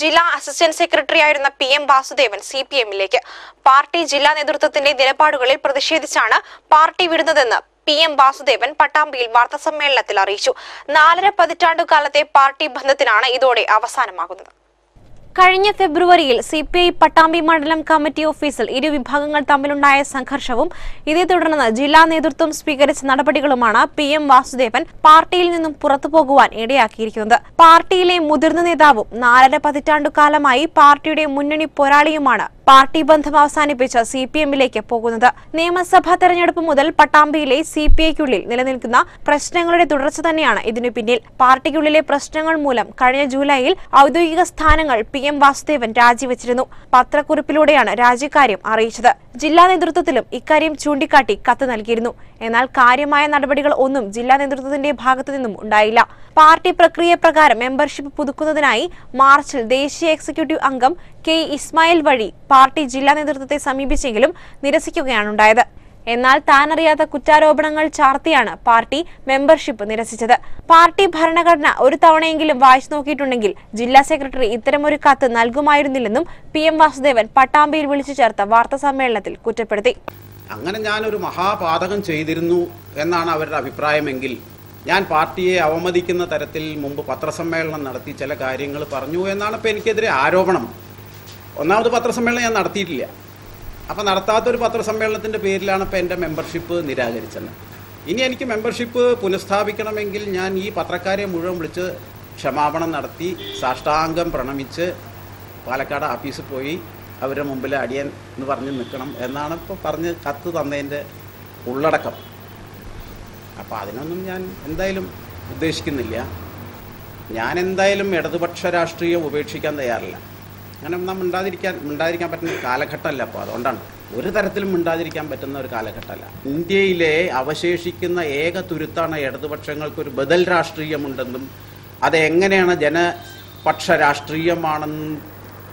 ജില്ലാ assistant secretary ആയിരുന്ന P M Vasudevan C P എമ്മിലേക്ക്. Party ജില്ലാ നേതൃത്വത്തിന്റെ നിലപാടുകളിൽ പ്രതിഷേധിച്ചാണ് പാർട്ടി വിടുന്നതെന്ന് പി എം വാസുദേവൻ പട്ടാമ്പിയിൽ വാർത്താസമ്മേളനത്തിൽ അറിയിച്ചു. നാലര പതിറ്റാണ്ടുകാലത്തെ പാർട്ടി ബന്ധത്തിനാണ് ഇതോടെ അവസാനമാകുന്നത്. കഴിഞ്ഞ ഫെബ്രുവരിയിൽ സി പി ഐ പട്ടാമ്പി മണ്ഡലം കമ്മിറ്റി ഓഫീസിൽ ഇരു വിഭാഗങ്ങൾ തമ്മിലുണ്ടായ സംഘർഷവും ഇതേ തുടർന്ന് ജില്ലാ നേതൃത്വം സ്വീകരിച്ച നടപടികളുമാണ് പി എം വാസുദേവൻ പാർട്ടിയിൽ നിന്നും പുറത്തുപോകുവാൻ ഇടയാക്കിയിരിക്കുന്നത്. പാർട്ടിയിലെ മുതിർന്ന നേതാവും നാലര പതിറ്റാണ്ടുകാലമായി പാർട്ടിയുടെ മുന്നണി പോരാളിയുമാണ് പാർട്ടി ബന്ധം അവസാനിപ്പിച്ച് സി പി എമ്മിലേക്ക് പോകുന്നത്. നിയമസഭാ തെരഞ്ഞെടുപ്പ് മുതൽ പട്ടാമ്പിയിലെ സി പി ഐക്കുള്ളിൽ നിലനിൽക്കുന്ന പ്രശ്നങ്ങളുടെ തുടർച്ച തന്നെയാണ് ഇതിനു പിന്നിൽ. പാർട്ടിക്കുള്ളിലെ പ്രശ്നങ്ങൾ മൂലം കഴിഞ്ഞ ജൂലൈയിൽ ഔദ്യോഗിക സ്ഥാനങ്ങൾ പി എം വാസുദേവൻ രാജിവെച്ചിരുന്നു. പത്രക്കുറിപ്പിലൂടെയാണ് രാജിക്കാര്യം അറിയിച്ചത്. ജില്ലാ നേതൃത്വത്തിലും ഇക്കാര്യം ചൂണ്ടിക്കാട്ടി കത്ത് നൽകിയിരുന്നു. എന്നാൽ കാര്യമായ നടപടികൾ ഒന്നും ജില്ലാ നേതൃത്വത്തിന്റെ ഭാഗത്തു നിന്നും ഉണ്ടായില്ല. പാർട്ടി പ്രക്രിയ പ്രകാരം മെമ്പർഷിപ്പ് പുതുക്കുന്നതിനായി മാർച്ചിൽ ദേശീയ എക്സിക്യൂട്ടീവ് അംഗം കെ ഇസ്മായിൽ വഴി പാർട്ടി ജില്ലാ നേതൃത്വത്തെ സമീപിച്ചെങ്കിലും നിരസിക്കുകയാണുണ്ടായത് എന്നാൽ താനറിയാത്ത കുറ്റാരോപണങ്ങൾ ചാർത്തിയാണ് പാർട്ടി മെമ്പർഷിപ്പ് നിരസിച്ചത്. പാർട്ടി ഭരണഘടന ഒരു തവണയെങ്കിലും വായിച്ചു നോക്കിയിട്ടുണ്ടെങ്കിൽ ജില്ലാ സെക്രട്ടറി ഇത്തരമൊരു കത്ത് നൽകുമായിരുന്നില്ലെന്നും പി എം വാസുദേവൻ പട്ടാമ്പിയിൽ വിളിച്ചു ചേർത്ത വാർത്താ സമ്മേളനത്തിൽ കുറ്റപ്പെടുത്തി. അങ്ങനെ ഞാനൊരു മഹാപാതകം ചെയ്തിരുന്നു എന്നാണ് അവരുടെ അഭിപ്രായമെങ്കിൽ ഞാൻ പാർട്ടിയെ അവമതിക്കുന്ന തരത്തിൽ മുമ്പ് പത്രസമ്മേളനം നടത്തി ചില കാര്യങ്ങൾ പറഞ്ഞു എന്നാണ് ഇപ്പോൾ എനിക്കെതിരെ ആരോപണം. ഒന്നാമത് പത്രസമ്മേളനം ഞാൻ നടത്തിയിട്ടില്ല. അപ്പോൾ നടത്താത്തൊരു പത്രസമ്മേളനത്തിന്റെ പേരിലാണ് ഇപ്പോൾ എന്റെ മെമ്പർഷിപ്പ് നിരാകരിച്ചത്. ഇനി എനിക്ക് മെമ്പർഷിപ്പ് പുനഃസ്ഥാപിക്കണമെങ്കിൽ ഞാൻ ഈ പത്രക്കാരെ മുഴുവൻ വിളിച്ച് ക്ഷമാപണം നടത്തി സാഷ്ടാംഗം പ്രണമിച്ച് പാലക്കാട് ഓഫീസിൽ പോയി അവരുടെ മുമ്പിൽ അടിയൻ എന്ന് പറഞ്ഞ് നിൽക്കണം എന്നാണ് ഇപ്പോൾ പറഞ്ഞ് കത്ത് തന്നതിന്റെ ഉള്ളടക്കം. അപ്പോൾ അതിനൊന്നും ഞാൻ എന്തായാലും ഉദ്ദേശിക്കുന്നില്ല. ഞാൻ എന്തായാലും ഇടതുപക്ഷ രാഷ്ട്രീയം ഉപേക്ഷിക്കാൻ തയ്യാറില്ല. അങ്ങനെ ഒന്നാം മിണ്ടാതിരിക്കാൻ മിണ്ടാതിരിക്കാൻ പറ്റുന്ന കാലഘട്ടമല്ല അപ്പോൾ അതുകൊണ്ടാണ്. ഒരു തരത്തിലും മിണ്ടാതിരിക്കാൻ പറ്റുന്ന ഒരു കാലഘട്ടമല്ല. ഇന്ത്യയിലെ അവശേഷിക്കുന്ന ഏക തുരുത്താണ് ഇടതുപക്ഷങ്ങൾക്ക് ഒരു ബദൽ രാഷ്ട്രീയമുണ്ടെന്നും അതെങ്ങനെയാണ് ജനപക്ഷ രാഷ്ട്രീയമാണെന്നും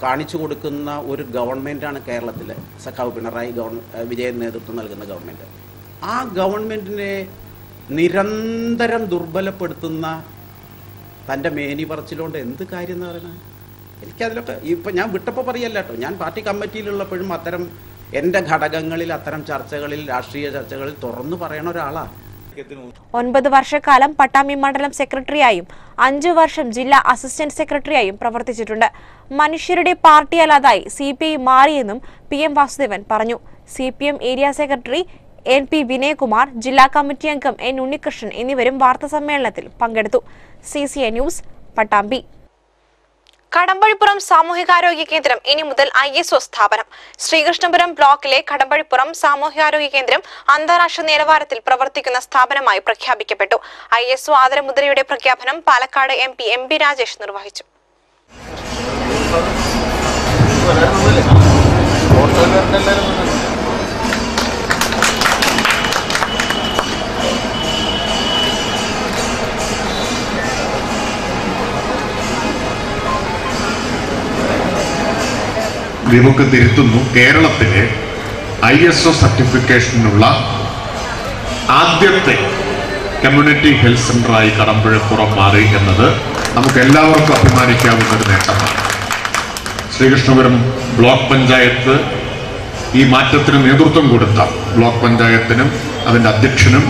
കാണിച്ചു കൊടുക്കുന്ന ഒരു ഗവൺമെന്റാണ് കേരളത്തിലെ സഖാവ് പിണറായി ഗവൺ വിജയൻ നേതൃത്വം നൽകുന്ന ഗവൺമെന്റ് ആ ഗവൺമെന്റിനെ നിരന്തരം ദുർബലപ്പെടുത്തുന്ന തന്റെ മേനി പറച്ചിലുകൊണ്ട് എന്ത് കാര്യം എന്ന് പറയുന്നത്? എനിക്കതിലൊക്കെ ഇപ്പം ഞാൻ വിട്ടപ്പോൾ പറയല്ല കേട്ടോ ഞാൻ പാർട്ടി കമ്മിറ്റിയിലുള്ളപ്പോഴും അത്തരം എന്റെ ഘടകങ്ങളിൽ അത്തരം ചർച്ചകളിൽ രാഷ്ട്രീയ ചർച്ചകളിൽ തുറന്നു പറയണ ഒരാളാണ് ഒൻപത് വർഷക്കാലം പട്ടാമി മണ്ഡലം സെക്രട്ടറിയായും അഞ്ചു വർഷം ജില്ലാ അസിസ്റ്റന്റ് സെക്രട്ടറിയായും പ്രവർത്തിച്ചിട്ടുണ്ട്. മനുഷ്യരുടെ പാർട്ടി അല്ലാതായി സി പി ഐ മാറിയെന്നും പി എം വാസുദേവൻ പറഞ്ഞു. C P M area secretary N P Vinayakumar ജില്ലാ കമ്മിറ്റി അംഗം എൻ ഉണ്ണികൃഷ്ണൻ എന്നിവരും വാർത്താസമ്മേളനത്തിൽ പങ്കെടുത്തു. C C A news Pattambi. Kadambazhipuram സാമൂഹികാരോഗ്യ കേന്ദ്രം ഇനി മുതൽ ഐ എസ് ഒ സ്ഥാപനം. ശ്രീകൃഷ്ണപുരം ബ്ലോക്കിലെ കടമ്പഴിപ്പുറം സാമൂഹികാരോഗ്യ കേന്ദ്രം അന്താരാഷ്ട്ര നിലവാരത്തിൽ പ്രവർത്തിക്കുന്ന സ്ഥാപനമായി പ്രഖ്യാപിക്കപ്പെട്ടു. ഐ എസ് ഒ ആദരമുദ്രയുടെ പ്രഖ്യാപനം Palakkad M P M P Rajesh നിർവഹിച്ചു. നമുക്ക് തിരുത്തുന്നു കേരളത്തിലെ ഐ എസ് ഒ സർട്ടിഫിക്കേഷനുള്ള ആദ്യത്തെ കമ്മ്യൂണിറ്റി ഹെൽത്ത് സെന്ററായി കടമ്പുഴപ്പുറം മാറി എന്നത് നമുക്ക് എല്ലാവർക്കും അഭിമാനിക്കാവുന്ന ഒരു നേട്ടമാണ്. ശ്രീകൃഷ്ണപുരം ബ്ലോക്ക് പഞ്ചായത്ത് ഈ മാറ്റത്തിന് നേതൃത്വം കൊടുത്ത ബ്ലോക്ക് പഞ്ചായത്തിനും അതിന്റെ അധ്യക്ഷനും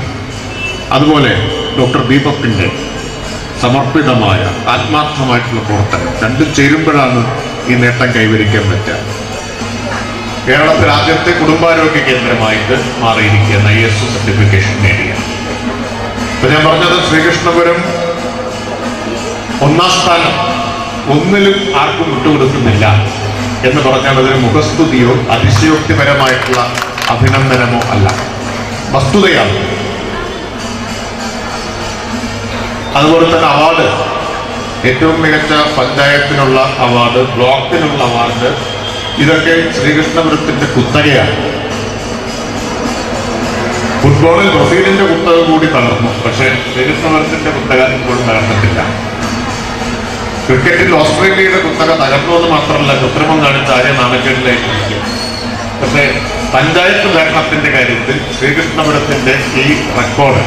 അതുപോലെ ഡോക്ടർ ദീപക്കിന്റെ സമർപ്പിതമായ ആത്മാർത്ഥമായിട്ടുള്ള പ്രവർത്തനം. രണ്ടും ചേരുമ്പോഴാണ് ഈ നേട്ടം കൈവരിക്കാൻ പറ്റുക. കേരളത്തിൽ ആദ്യത്തെ കുടുംബാരോഗ്യ കേന്ദ്രമായിട്ട് മാറിയിരിക്കുന്ന ഐ എസ് സർട്ടിഫിക്കേഷൻ നേടിയ. ഇപ്പൊ ഞാൻ പറഞ്ഞത് ശ്രീകൃഷ്ണപുരം ഒന്നാം സ്ഥാനം ഒന്നിലും ആർക്കും വിട്ടുകൊടുക്കുന്നില്ല എന്ന് പറഞ്ഞാൽ അതിന് മുഖസ്തുതിയോ അതിശയോക്തിപരമായിട്ടുള്ള അഭിനന്ദനമോ അല്ല. വസ്തുതയാണ്. അതുപോലെ തന്നെ അവാർഡ് ഏറ്റവും മികച്ച പഞ്ചായത്തിനുള്ള അവാർഡ് ബ്ലോക്കിനുള്ള അവാർഡ് ഇതൊക്കെ ശ്രീകൃഷ്ണപുരത്തിന്റെ കുത്തകയാണ്. ഫുട്ബോളിൽ ബ്രസീലിന്റെ കുത്തക കൂടി തളർന്നു. പക്ഷേ ശ്രീകൃഷ്ണപുരത്തിന്റെ കുത്തക ഇപ്പോഴും തകർന്നിട്ടില്ല ക്രിക്കറ്റിൽ ഓസ്ട്രേലിയയുടെ കുത്തക തകർന്നു എന്ന് മാത്രമല്ല കൃത്രിമം കാണിച്ച ആര്യ നാണക്കേടിലായിട്ടില്ല പക്ഷേ പഞ്ചായത്ത് ഭരണത്തിന്റെ കാര്യത്തിൽ ശ്രീകൃഷ്ണപുരത്തിന്റെ ഈ റെക്കോർഡ്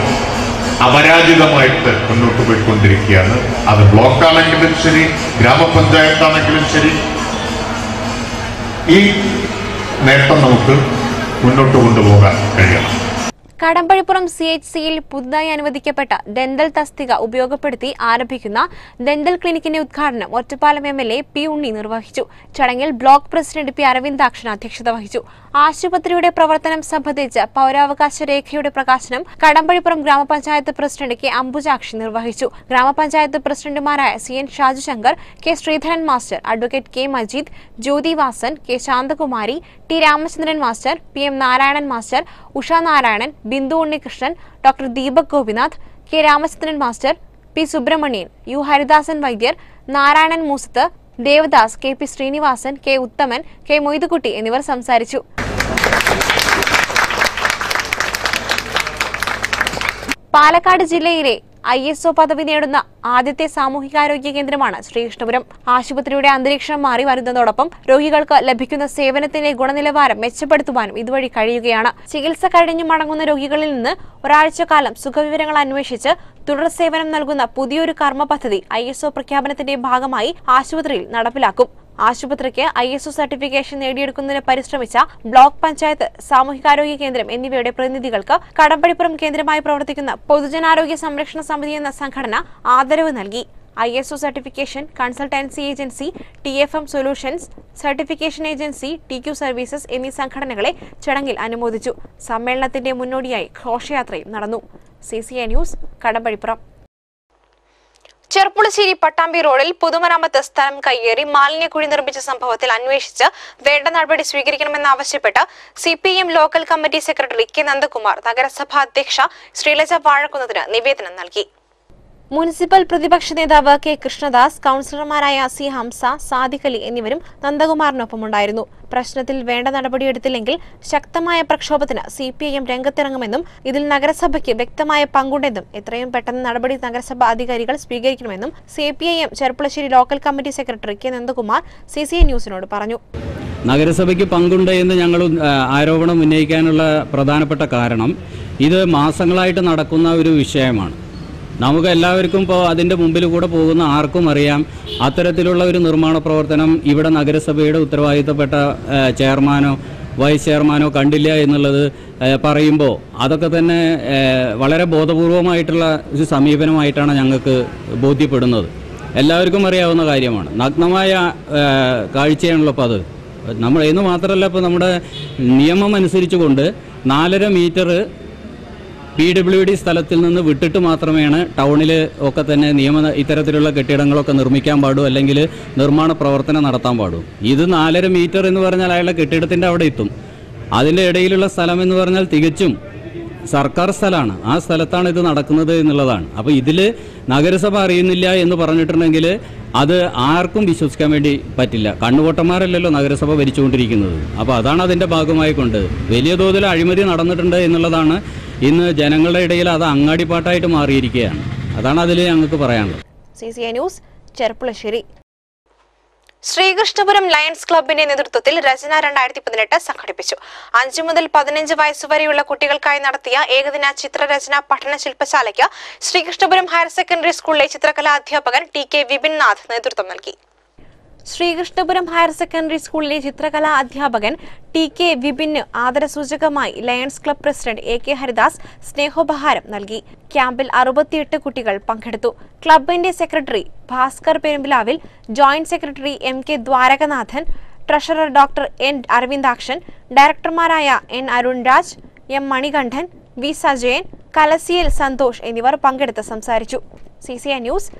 അപരാജിതമായിട്ട് മുന്നോട്ട് പോയിക്കൊണ്ടിരിക്കുകയാണ്. അത് ബ്ലോക്കാണെങ്കിലും ശരി ഗ്രാമപഞ്ചായത്താണെങ്കിലും ശരി. ഈ നേട്ടം നമുക്ക് മുന്നോട്ട് കൊണ്ടുപോകാൻ കഴിയണം. കടമ്പഴിപ്പുറം സി എച്ച് സിയിൽ പുതുതായി അനുവദിക്കപ്പെട്ട ഡെന്റൽ തസ്തിക ഉപയോഗപ്പെടുത്തി ആരംഭിക്കുന്ന ഡെന്റൽ ക്ലിനിക്കിന്റെ ഉദ്ഘാടനം Ottapalam M L A P Unni നിർവഹിച്ചു. ചടങ്ങിൽ ബ്ലോക്ക് പ്രസിഡന്റ് പി അരവിന്ദാക്ഷൻ അധ്യക്ഷത വഹിച്ചു. ആശുപത്രിയുടെ പ്രവർത്തനം സംബന്ധിച്ച് പൗരാവകാശ രേഖയുടെ പ്രകാശനം കടമ്പഴിപ്പുറം ഗ്രാമപഞ്ചായത്ത് പ്രസിഡന്റ് കെ അംബുജാക്ഷി നിർവഹിച്ചു. ഗ്രാമപഞ്ചായത്ത് പ്രസിഡന്റുമാരായ C N Shaju Shankar K Sreedharan master advocate K Majeed Jyothi Vasan K Santhakumari T Ramachandran master P M Narayanan master Usha Narayanan Bindu Unnikrishnan doctor Deepak Gopinath K Ramachandran master P Subrahmanian U Haridasan വൈദ്യർ Narayanan Moosath Devadas K P Sreenivasan K Uthaman K Moidukutty എന്നിവർ സംസാരിച്ചു. പാലക്കാട് ജില്ലയിലെ I S O പദവി നേടുന്ന ആദ്യത്തെ സാമൂഹികാരോഗ്യ കേന്ദ്രമാണ് ശ്രീകൃഷ്ണപുരം. ആശുപത്രിയുടെ അന്തരീക്ഷം മാറി വരുന്നതോടൊപ്പം രോഗികൾക്ക് ലഭിക്കുന്ന സേവനത്തിന്റെ ഗുണനിലവാരം മെച്ചപ്പെടുത്തുവാനും ഇതുവഴി കഴിയുകയാണ്. ചികിത്സ കഴിഞ്ഞു മടങ്ങുന്ന രോഗികളിൽ നിന്ന് ഒരാഴ്ചക്കാലം സുഖവിവരങ്ങൾ അന്വേഷിച്ച് തുടർ സേവനം നൽകുന്ന പുതിയൊരു കർമ്മ പദ്ധതി ഐ എസ് ഒ പ്രഖ്യാപനത്തിന്റെ ഭാഗമായി ആശുപത്രിയിൽ നടപ്പിലാക്കും. ആശുപത്രിക്ക് ഐ എസ് ഒ സർട്ടിഫിക്കേഷൻ നേടിയെടുക്കുന്നതിന് പരിശ്രമിച്ച ബ്ലോക്ക് പഞ്ചായത്ത് സാമൂഹികാരോഗ്യ കേന്ദ്രം എന്നിവയുടെ പ്രതിനിധികൾക്ക് കടമ്പടിപ്പുറം കേന്ദ്രമായി പ്രവർത്തിക്കുന്ന പൊതുജനാരോഗ്യ സംരക്ഷണ സമിതി എന്ന സംഘടന ആദരവ് നൽകി. I S O certification consultancy agency T F M solutions certification agency T Q services എന്നീ സംഘടനകളെ ചടങ്ങിൽ അനുമോദിച്ചു. സമ്മേളനത്തിന്റെ മുന്നോടിയായി ഘോഷയാത്രയും നടന്നു. C C A news Kadambazhipuram Cherpulassery Pattambi റോഡിൽ പൊതുമരാമത്ത് സ്ഥലം കയ്യേറി മാലിന്യക്കുഴി നിർമ്മിച്ച സംഭവത്തിൽ അന്വേഷിച്ച് വേണ്ട നടപടി സ്വീകരിക്കണമെന്നാവശ്യപ്പെട്ട് C P M local committee secretary K Nandakumar നഗരസഭാ അധ്യക്ഷ ശ്രീലജ വാഴക്കുന്നതിന് നിവേദനം നൽകി. മുനിസിപ്പൽ പ്രതിപക്ഷ നേതാവ് കെ കൃഷ്ണദാസ് കൌൺസിലർമാരായ സി ഹംസ സാദിഖ് അലി എന്നിവരും നന്ദകുമാറിനൊപ്പമുണ്ടായിരുന്നു. പ്രശ്നത്തിൽ വേണ്ട നടപടിയെടുത്തില്ലെങ്കിൽ ശക്തമായ പ്രക്ഷോഭത്തിന് സി പി ഐ എം രംഗത്തിറങ്ങുമെന്നും ഇതിൽ നഗരസഭയ്ക്ക് വ്യക്തമായ പങ്കുണ്ടെന്നും എത്രയും പെട്ടെന്ന് നടപടി നഗരസഭ അധികാരികൾ സ്വീകരിക്കണമെന്നും C P I M Cherpulassery local committee secretary K Nandakumar C C I ന്യൂസിനോട് പറഞ്ഞു. നഗരസഭയ്ക്ക് പങ്കുണ്ട് എന്ന് ഞങ്ങൾ ആരോപണം ഉന്നയിക്കാനുള്ള പ്രധാനപ്പെട്ട കാരണം ഇത് മാസങ്ങളായിട്ട് നടക്കുന്ന ഒരു വിഷയമാണ്. നമുക്ക് എല്ലാവർക്കും ഇപ്പോൾ അതിന്റെ മുമ്പിൽ കൂടെ പോകുന്ന ആർക്കും അറിയാം. അത്തരത്തിലുള്ള ഒരു നിർമ്മാണ പ്രവർത്തനം ഇവിടെ നഗരസഭയുടെ ഉത്തരവാദിത്തപ്പെട്ട ചെയർമാനോ വൈസ് ചെയർമാനോ കണ്ടില്ല എന്നുള്ളത് പറയുമ്പോൾ അതൊക്കെ തന്നെ വളരെ ബോധപൂർവമായിട്ടുള്ള ഒരു സമീപനമായിട്ടാണ് ഞങ്ങൾക്ക് ബോധ്യപ്പെടുന്നത്. എല്ലാവർക്കും അറിയാവുന്ന കാര്യമാണ്. നഗ്നമായ കാഴ്ചയാണല്ലോ അപ്പോൾ അത്. നമ്മൾ എന്ന് മാത്രമല്ല ഇപ്പോൾ നമ്മുടെ നിയമം അനുസരിച്ചുകൊണ്ട് നാലര മീറ്റർ പി ഡബ്ല്യു ഡി സ്ഥലത്തിൽ നിന്ന് വിട്ടിട്ട് മാത്രമേയാണ് ടൗണിൽ ഒക്കെ തന്നെ നിയമ ഇത്തരത്തിലുള്ള കെട്ടിടങ്ങളൊക്കെ നിർമ്മിക്കാൻ പാടൂ അല്ലെങ്കിൽ നിർമ്മാണ പ്രവർത്തനം നടത്താൻ പാടൂ. ഇത് നാലര മീറ്റർ എന്ന് പറഞ്ഞാൽ അയാളുടെ കെട്ടിടത്തിന്റെ അവിടെ എത്തും. അതിന്റെ ഇടയിലുള്ള സ്ഥലം എന്ന് പറഞ്ഞാൽ തികച്ചും സർക്കാർ സ്ഥലമാണ്. ആ സ്ഥലത്താണ് ഇത് നടക്കുന്നത് എന്നുള്ളതാണ്. അപ്പോൾ ഇതിൽ നഗരസഭ അറിയുന്നില്ല എന്ന് പറഞ്ഞിട്ടുണ്ടെങ്കിൽ അത് ആർക്കും വിശ്വസിക്കാൻ വേണ്ടി പറ്റില്ല. കണ്ണുപൊട്ടന്മാരല്ലല്ലോ നഗരസഭ ഭരിച്ചുകൊണ്ടിരിക്കുന്നത്. അപ്പോൾ അതാണ് അതിന്റെ ഭാഗമായി കൊണ്ട് വലിയ തോതിൽ അഴിമതി നടന്നിട്ടുണ്ട് എന്നുള്ളതാണ് ഇന്ന് ജനങ്ങളുടെ ഇടയിൽ അത് അങ്ങാടിപ്പാട്ടായിട്ട് മാറിയിരിക്കുകയാണ്. അതാണ് അതിൽ ഞങ്ങൾക്ക് പറയാനുള്ളത്. C C I news Cherpulassery. Sreekrishnapuram Lions ക്ലബിന്റെ നേതൃത്വത്തിൽ രചന രണ്ടായിരത്തി പതിനെട്ട് സംഘടിപ്പിച്ചു. അഞ്ചു മുതൽ പതിനഞ്ച് വയസ്സുവരെയുള്ള കുട്ടികൾക്കായി നടത്തിയ ഏകദിന ചിത്രരചന പഠന ശില്പശാലയ്ക്ക് ശ്രീകൃഷ്ണപുരം ഹയർ സെക്കൻഡറി സ്കൂളിലെ ചിത്രകലാ അധ്യാപകൻ ടി കെ വിപിൻ നാഥ് നേതൃത്വം നൽകി. ശ്രീകൃഷ്ണപുരം ഹയർ സെക്കൻഡറി സ്കൂളിലെ ചിത്രകലാ അധ്യാപകൻ ടി കെ വിപിന് ആദരസൂചകമായി Lions Club president A K Haridas സ്നേഹോപഹാരം നൽകി. ക്യാമ്പിൽ അറുപത്തിയെട്ട് കുട്ടികൾ പങ്കെടുത്തു. ക്ലബിന്റെ secretary Bhaskar പെരുമ്പിലാവിൽ joint secretary M K Dwarakanathan treasurer doctor N Aravindakshan ഡയറക്ടർമാരായ N Arunraj M Manikandan V Sajayan കലസിയൽ Santhosh എന്നിവർ പങ്കെടുത്ത് സംസാരിച്ചു. C news